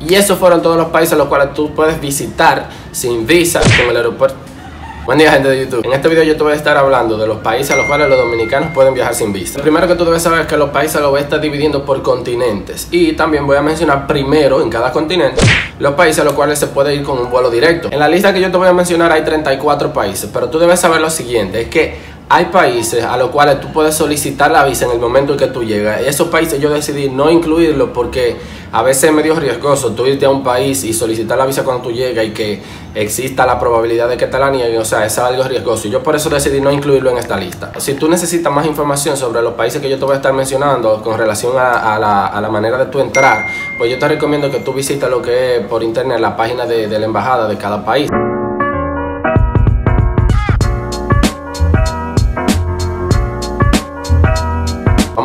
Y esos fueron todos los países a los cuales tú puedes visitar sin visa con el aeropuerto. Buen día gente de YouTube. En este video yo te voy a estar hablando de los países a los cuales los dominicanos pueden viajar sin visa. Lo primero que tú debes saber es que los países los voy a estar dividiendo por continentes. Y también voy a mencionar primero en cada continente los países a los cuales se puede ir con un vuelo directo. En la lista que yo te voy a mencionar hay 34 países, pero tú debes saber lo siguiente, es que hay países a los cuales tú puedes solicitar la visa en el momento en que tú llegas. Esos países yo decidí no incluirlos porque a veces es medio riesgoso tú irte a un país y solicitar la visa cuando tú llegas y que exista la probabilidad de que te la nieguen. O sea, es algo riesgoso. Y yo por eso decidí no incluirlo en esta lista. Si tú necesitas más información sobre los países que yo te voy a estar mencionando con relación a, la, manera de tú entrar, pues yo te recomiendo que tú visites lo que es por internet la página de la embajada de cada país.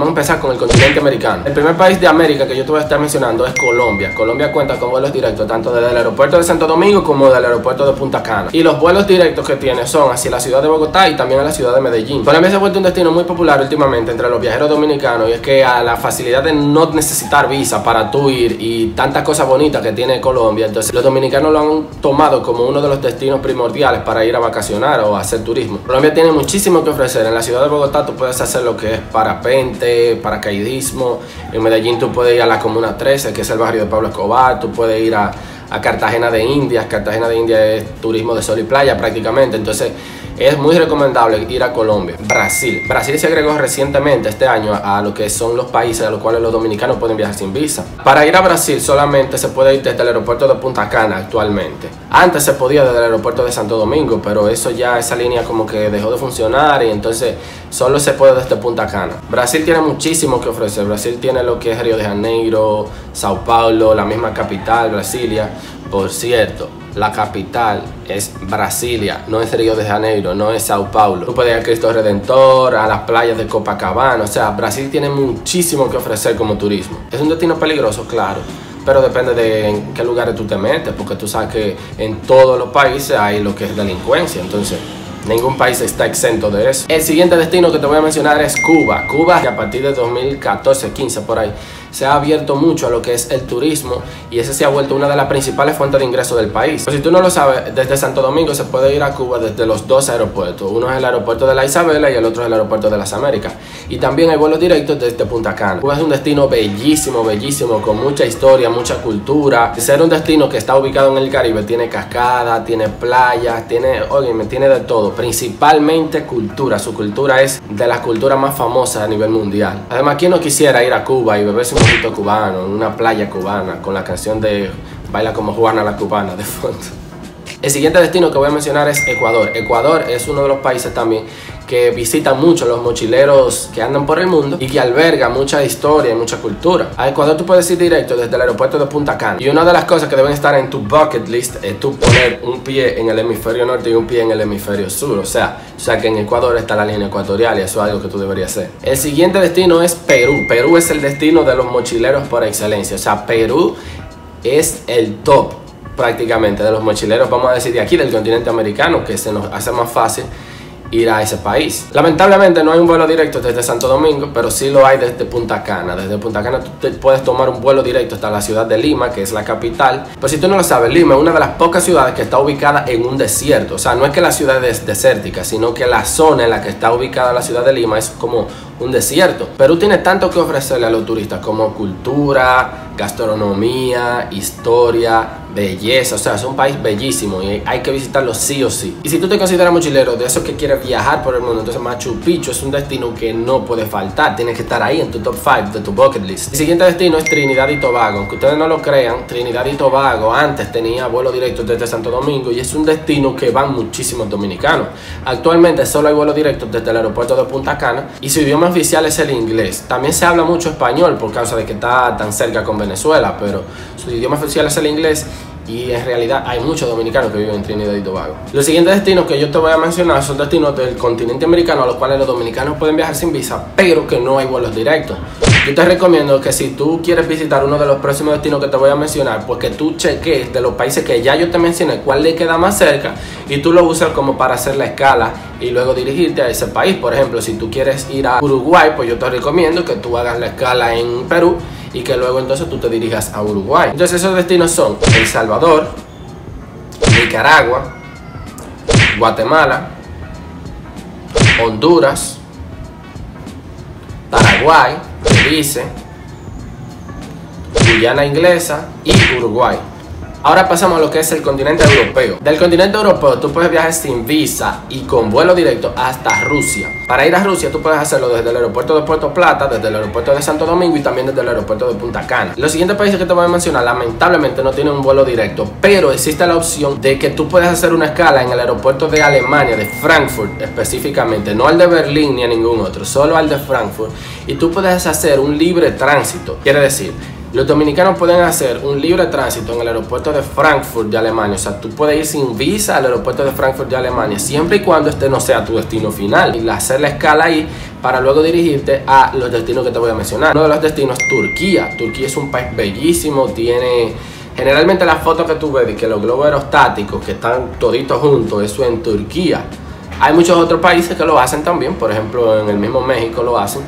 Empezar con el continente americano. El primer país de América que yo te voy a estar mencionando es Colombia. Colombia cuenta con vuelos directos tanto desde el aeropuerto de Santo Domingo como del aeropuerto de Punta Cana. Y los vuelos directos que tiene son hacia la ciudad de Bogotá y también a la ciudad de Medellín. Colombia se ha vuelto un destino muy popular últimamente entre los viajeros dominicanos y es que a la facilidad de no necesitar visa para tú ir y tantas cosas bonitas que tiene Colombia, entonces los dominicanos lo han tomado como uno de los destinos primordiales para ir a vacacionar o hacer turismo. Colombia tiene muchísimo que ofrecer. En la ciudad de Bogotá tú puedes hacer lo que es parapente, paracaidismo. En Medellín tú puedes ir a la Comuna 13, que es el barrio de Pablo Escobar. Tú puedes ir a, a Cartagena de Indias. Cartagena de Indias es turismo de sol y playa prácticamente. Entonces es muy recomendable ir a Colombia. Brasil. Brasil se agregó recientemente este año a lo que son los países a los cuales los dominicanos pueden viajar sin visa. Para ir a Brasil solamente se puede ir desde el aeropuerto de Punta Cana actualmente. Antes se podía desde el aeropuerto de Santo Domingo, pero eso ya, esa línea como que dejó de funcionar y entonces solo se puede desde Punta Cana. Brasil tiene muchísimo que ofrecer. Brasil tiene lo que es Río de Janeiro, Sao Paulo, la misma capital, Brasilia. Por cierto, la capital es Brasilia, no es Río de Janeiro, no es Sao Paulo. Tú puedes ir a Cristo Redentor, a las playas de Copacabana, o sea, Brasil tiene muchísimo que ofrecer como turismo. ¿Es un destino peligroso? Claro. Pero depende de en qué lugares tú te metes, porque tú sabes que en todos los países hay lo que es delincuencia, entonces Ningún país está exento de eso. El siguiente destino que te voy a mencionar es Cuba. Cuba, que a partir de 2014, 15 por ahí, se ha abierto mucho a lo que es el turismo y ese se ha vuelto una de las principales fuentes de ingreso del país. Pues si tú no lo sabes, desde Santo Domingo se puede ir a Cuba desde los dos aeropuertos. Uno es el aeropuerto de la Isabela y el otro es el aeropuerto de las Américas. Y también hay vuelos directos desde Punta Cana. Cuba es un destino bellísimo, bellísimo, con mucha historia, mucha cultura. Ser un destino que está ubicado en el Caribe, tiene cascadas, tiene playas, tiene, oye, me tiene de todo. Principalmente cultura. Su cultura es de las culturas más famosas a nivel mundial. Además, ¿quién no quisiera ir a Cuba y beberse un cubano, en una playa cubana, con la canción de Baila como Juana la cubana de fondo. El siguiente destino que voy a mencionar es Ecuador. Ecuador es uno de los países también que visitan mucho los mochileros que andan por el mundo y que alberga mucha historia y mucha cultura. A Ecuador tú puedes ir directo desde el aeropuerto de Punta Cana. Y una de las cosas que deben estar en tu bucket list es tú poner un pie en el hemisferio norte y un pie en el hemisferio sur. O sea, o sea que en Ecuador está la línea ecuatorial y eso es algo que tú deberías hacer. El siguiente destino es Perú. Perú es el destino de los mochileros por excelencia. O sea, Perú es el top prácticamente de los mochileros, vamos a decir, de aquí del continente americano, que se nos hace más fácil ir a ese país. Lamentablemente no hay un vuelo directo desde Santo Domingo, pero sí lo hay desde Punta Cana. Desde Punta Cana puedes tomar un vuelo directo hasta la ciudad de Lima, que es la capital. Pero si tú no lo sabes, Lima es una de las pocas ciudades que está ubicada en un desierto. O sea, no es que la ciudad es desértica, sino que la zona en la que está ubicada la ciudad de Lima es como un desierto. Perú tiene tanto que ofrecerle a los turistas como cultura, gastronomía, historia, belleza, o sea, es un país bellísimo y hay que visitarlo sí o sí. Y si tú te consideras mochilero de esos que quieres viajar por el mundo, entonces Machu Picchu es un destino que no puede faltar, tienes que estar ahí en tu top 5 de tu bucket list. El siguiente destino es Trinidad y Tobago, aunque ustedes no lo crean, Trinidad y Tobago antes tenía vuelo directo desde Santo Domingo y es un destino que van muchísimos dominicanos. Actualmente solo hay vuelos directos desde el aeropuerto de Punta Cana y su idioma oficial es el inglés. También se habla mucho español por causa de que está tan cerca con Venezuela, pero su idioma oficial es el inglés y en realidad hay muchos dominicanos que viven en Trinidad y Tobago. Los siguientes destinos que yo te voy a mencionar son destinos del continente americano a los cuales los dominicanos pueden viajar sin visa, pero que no hay vuelos directos. Yo te recomiendo que si tú quieres visitar uno de los próximos destinos que te voy a mencionar, pues que tú cheques de los países que ya yo te mencioné cuál le queda más cerca y tú lo usas como para hacer la escala y luego dirigirte a ese país. Por ejemplo, si tú quieres ir a Uruguay, pues yo te recomiendo que tú hagas la escala en Perú y que luego entonces tú te dirijas a Uruguay. Entonces esos destinos son El Salvador, Nicaragua, Guatemala, Honduras, Paraguay, Belice, Guyana Inglesa y Uruguay. Ahora pasamos a lo que es el continente europeo. Del continente europeo tú puedes viajar sin visa y con vuelo directo hasta Rusia. Para ir a Rusia tú puedes hacerlo desde el aeropuerto de Puerto Plata, desde el aeropuerto de Santo Domingo y también desde el aeropuerto de Punta Cana. Los siguientes países que te voy a mencionar lamentablemente no tienen un vuelo directo, pero existe la opción de que tú puedes hacer una escala en el aeropuerto de Alemania, de Frankfurt específicamente, no al de Berlín ni a ningún otro, solo al de Frankfurt y tú puedes hacer un libre tránsito. Quiere decir, los dominicanos pueden hacer un libre tránsito en el aeropuerto de Frankfurt de Alemania. O sea, tú puedes ir sin visa al aeropuerto de Frankfurt de Alemania, siempre y cuando este no sea tu destino final. Y hacer la escala ahí para luego dirigirte a los destinos que te voy a mencionar. Uno de los destinos es Turquía. Turquía es un país bellísimo, tiene... Generalmente las fotos que tú ves de que los globos aerostáticos que están toditos juntos, eso en Turquía. Hay muchos otros países que lo hacen también, por ejemplo en el mismo México lo hacen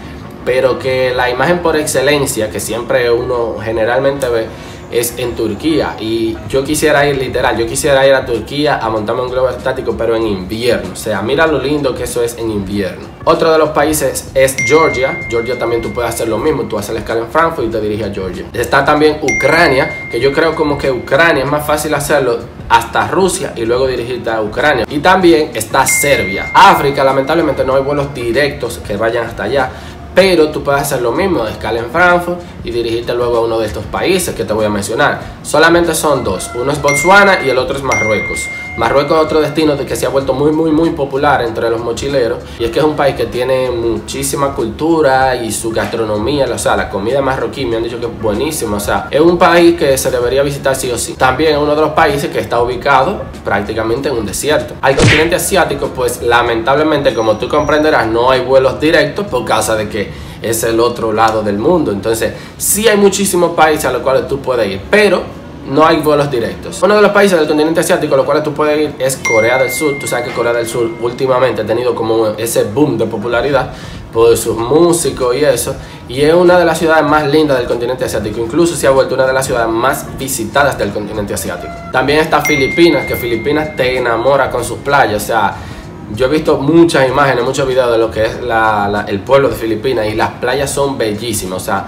pero que la imagen por excelencia que siempre uno generalmente ve es en Turquía y yo quisiera ir literal, yo quisiera ir a Turquía a montarme un globo estático pero en invierno, o sea, mira lo lindo que eso es en invierno. Otro de los países es Georgia, Georgia también tú puedes hacer lo mismo, tú haces la escala en Frankfurt y te diriges a Georgia. Está también Ucrania, que yo creo como que Ucrania es más fácil hacerlo hasta Rusia y luego dirigirte a Ucrania. Y también está Serbia. África, lamentablemente no hay vuelos directos que vayan hasta allá pero tú puedes hacer lo mismo, escala en Frankfurt y dirigirte luego a uno de estos países que te voy a mencionar. Solamente son dos, uno es Botswana y el otro es Marruecos. Marruecos es otro destino de que se ha vuelto muy muy muy popular entre los mochileros y es que es un país que tiene muchísima cultura y su gastronomía, o sea, la comida marroquí me han dicho que es buenísima, o sea, es un país que se debería visitar sí o sí. También es uno de los países que está ubicado prácticamente en un desierto. Al continente asiático, pues lamentablemente como tú comprenderás, no hay vuelos directos por causa de que es el otro lado del mundo. Entonces, sí hay muchísimos países a los cuales tú puedes ir, pero no hay vuelos directos. Uno de los países del continente asiático a los cuales tú puedes ir es Corea del Sur. Tú sabes que Corea del Sur últimamente ha tenido como ese boom de popularidad por sus músicos y eso. Y es una de las ciudades más lindas del continente asiático. Incluso se ha vuelto una de las ciudades más visitadas del continente asiático. También está Filipinas, que Filipinas te enamora con sus playas. O sea, yo he visto muchas imágenes, muchos videos de lo que es el pueblo de Filipinas y las playas son bellísimas. O sea,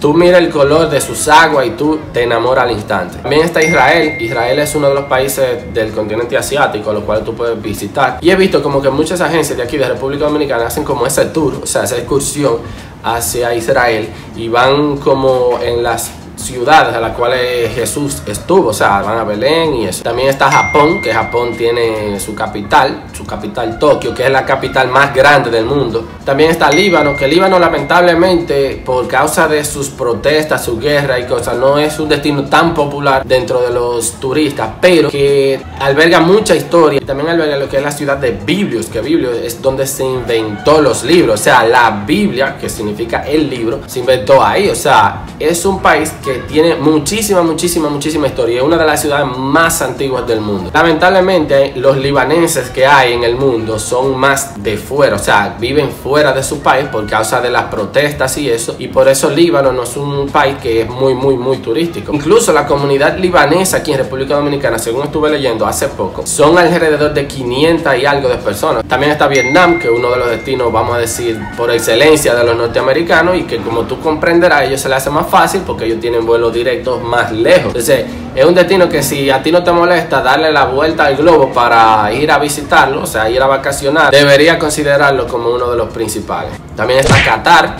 Tú mira el color de sus aguas y tú te enamoras al instante. También está Israel. Israel es uno de los países del continente asiático, los cuales tú puedes visitar. Y he visto como que muchas agencias de aquí de República Dominicana hacen como ese tour, o sea, esa excursión hacia Israel y van como en las ciudades a las cuales Jesús estuvo, o sea, van a Belén y eso. También está Japón, que Japón tiene su capital, su capital Tokio, que es la capital más grande del mundo. También está Líbano, que Líbano lamentablemente por causa de sus protestas, su guerra y cosas, no es un destino tan popular dentro de los turistas, pero que alberga mucha historia. También alberga lo que es la ciudad de Biblios, que Biblios es donde se inventó los libros, o sea, la Biblia, que significa el libro, se inventó ahí, o sea, es un país que tiene muchísima, muchísima, muchísima historia. Es una de las ciudades más antiguas del mundo. Lamentablemente, los libaneses que hay en el mundo son más de fuera, o sea, viven fuera de su país por causa de las protestas y eso. Y por eso Líbano no es un país que es muy, muy, muy turístico. Incluso la comunidad libanesa aquí en República Dominicana, según estuve leyendo hace poco, son alrededor de 500 y algo de personas. También está Vietnam, que es uno de los destinos, vamos a decir, por excelencia de los norteamericanos y que como tú comprenderás, a ellos se les hace más fácil porque ellos tienen vuelos directos más lejos. Entonces, es un destino que si a ti no te molesta darle la vuelta al globo para ir a visitarlo, o sea, ir a vacacionar, debería considerarlo como uno de los principales. También está Qatar,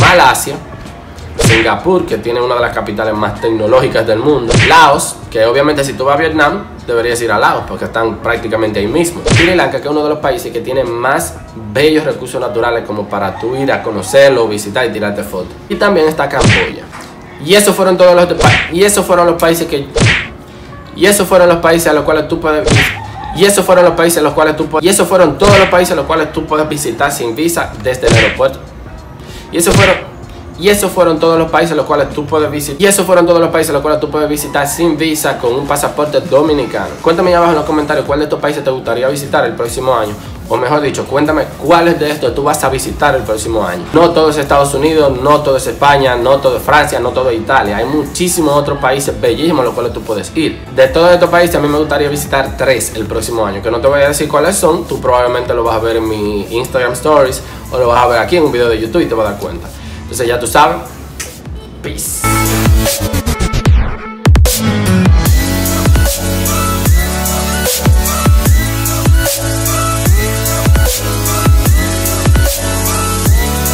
Malasia, Singapur, que tiene una de las capitales más tecnológicas del mundo, Laos, que obviamente si tú vas a Vietnam, deberías ir a Laos, porque están prácticamente ahí mismo. Sri Lanka, que es uno de los países que tiene más bellos recursos naturales como para tú ir a conocerlo, visitar y tirarte fotos. Y también está Camboya. Y esos fueron todos los y esos fueron los países que y esos fueron los países a los cuales tú puedes y esos fueron los países a los cuales tú puedes y esos fueron todos los países a los cuales tú puedes visitar sin visa desde el aeropuerto. Y esos fueron Y esos fueron todos los países los cuales tú puedes visitar. Y esos fueron todos los países los cuales tú puedes visitar sin visa con un pasaporte dominicano. Cuéntame abajo en los comentarios cuál de estos países te gustaría visitar el próximo año. O mejor dicho, cuéntame cuáles de estos tú vas a visitar el próximo año. No todo es Estados Unidos, no todo es España, no todo es Francia, no todo es Italia. Hay muchísimos otros países bellísimos los cuales tú puedes ir. De todos estos países a mí me gustaría visitar tres el próximo año. Que no te voy a decir cuáles son, tú probablemente lo vas a ver en mi Instagram Stories o lo vas a ver aquí en un video de YouTube y te vas a dar cuenta. Entonces ya tú sabes. Peace.